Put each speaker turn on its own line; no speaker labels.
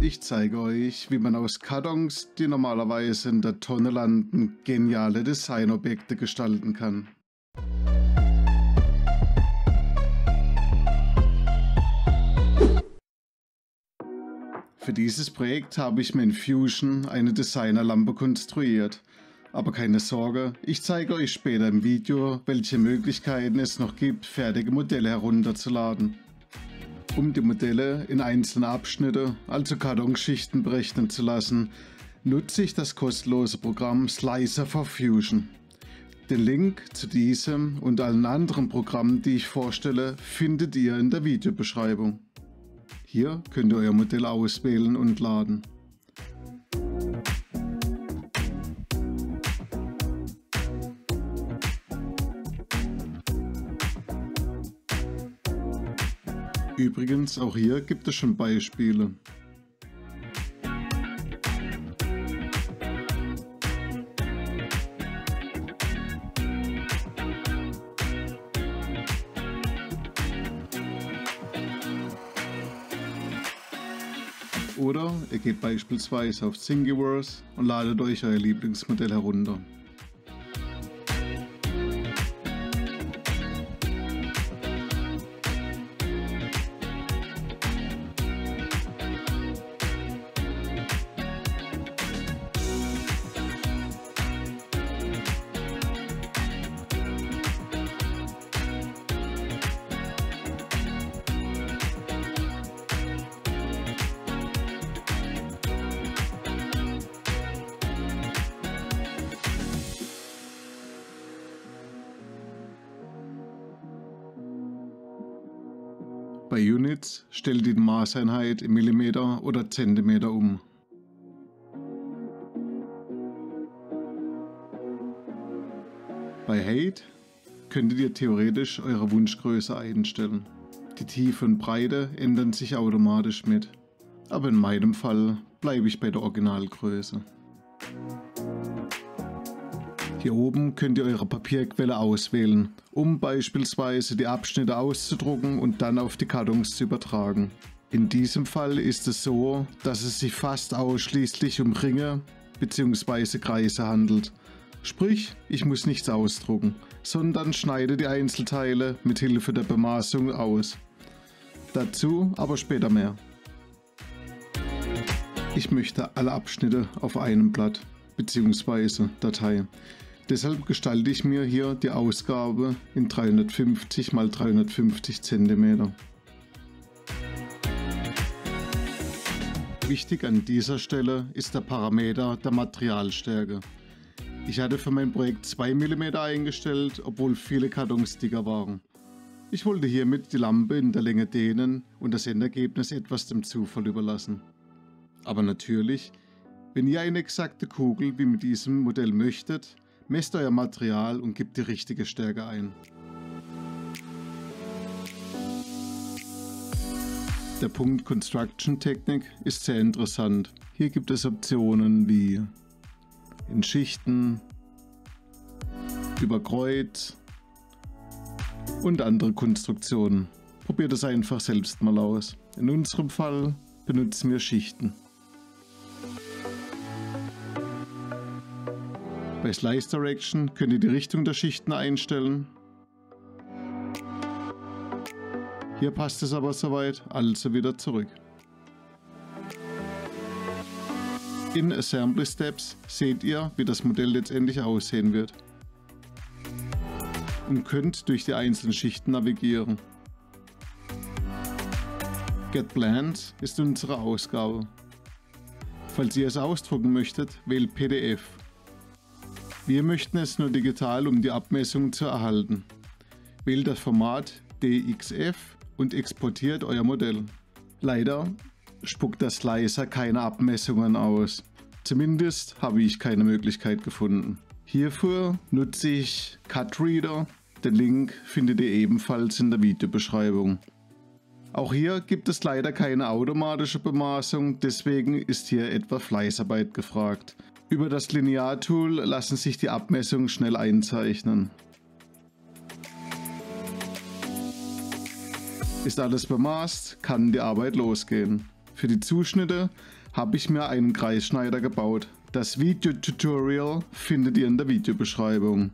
Ich zeige euch, wie man aus Kartons, die normalerweise in der Tonne landen, geniale Designobjekte gestalten kann. Für dieses Projekt habe ich mir in Fusion eine Designerlampe konstruiert. Aber keine Sorge, ich zeige euch später im Video, welche Möglichkeiten es noch gibt, fertige Modelle herunterzuladen. Um die Modelle in einzelne Abschnitte, also Kartonschichten, berechnen zu lassen, nutze ich das kostenlose Programm Slicer for Fusion. Den Link zu diesem und allen anderen Programmen, die ich vorstelle, findet ihr in der Videobeschreibung. Hier könnt ihr euer Modell auswählen und laden. Übrigens, auch hier gibt es schon Beispiele. Oder ihr geht beispielsweise auf Thingiverse und ladet euch euer Lieblingsmodell herunter. Bei Units stellt die Maßeinheit in Millimeter oder Zentimeter um. Bei Height könntet ihr theoretisch eure Wunschgröße einstellen. Die Tiefe und Breite ändern sich automatisch mit, aber in meinem Fall bleibe ich bei der Originalgröße. Hier oben könnt ihr eure Papierquelle auswählen, um beispielsweise die Abschnitte auszudrucken und dann auf die Kartons zu übertragen. In diesem Fall ist es so, dass es sich fast ausschließlich um Ringe bzw. Kreise handelt. Sprich, ich muss nichts ausdrucken, sondern schneide die Einzelteile mit Hilfe der Bemaßung aus. Dazu aber später mehr. Ich möchte alle Abschnitte auf einem Blatt bzw. Datei. Deshalb gestalte ich mir hier die Ausgabe in 350 x 350 cm. Wichtig an dieser Stelle ist der Parameter der Materialstärke. Ich hatte für mein Projekt 2 mm eingestellt, obwohl viele Kartons dicker waren. Ich wollte hiermit die Lampe in der Länge dehnen und das Endergebnis etwas dem Zufall überlassen. Aber natürlich, wenn ihr eine exakte Kugel wie mit diesem Modell möchtet, Messt euer Material und gebt die richtige Stärke ein. Der Punkt Construction Technik ist sehr interessant. Hier gibt es Optionen wie in Schichten, über Kreuz und andere Konstruktionen. Probiert es einfach selbst mal aus. In unserem Fall benutzen wir Schichten. Bei Slice Direction könnt ihr die Richtung der Schichten einstellen. Hier passt es aber soweit, also wieder zurück. In Assembly Steps seht ihr, wie das Modell letztendlich aussehen wird. Und könnt durch die einzelnen Schichten navigieren. Get Plans ist unsere Ausgabe. Falls ihr es ausdrucken möchtet, wählt PDF. Wir möchten es nur digital, um die Abmessung zu erhalten. Wählt das Format DXF und exportiert euer Modell. Leider spuckt der Slicer keine Abmessungen aus. Zumindest habe ich keine Möglichkeit gefunden. Hierfür nutze ich CutReader. Den Link findet ihr ebenfalls in der Videobeschreibung. Auch hier gibt es leider keine automatische Bemaßung, deswegen ist hier etwa Fleißarbeit gefragt. Über das Linear-Tool lassen sich die Abmessungen schnell einzeichnen. Ist alles bemaßt, kann die Arbeit losgehen. Für die Zuschnitte habe ich mir einen Kreisschneider gebaut. Das Videotutorial findet ihr in der Videobeschreibung.